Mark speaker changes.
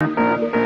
Speaker 1: Música